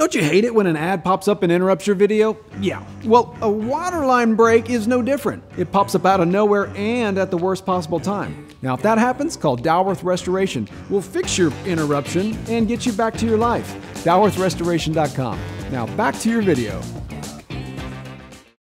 Don't you hate it when an ad pops up and interrupts your video? Yeah. Well, a waterline break is no different. It pops up out of nowhere and at the worst possible time. Now, if that happens, call Dalworth Restoration. We'll fix your interruption and get you back to your life. DalworthRestoration.com. Now, back to your video.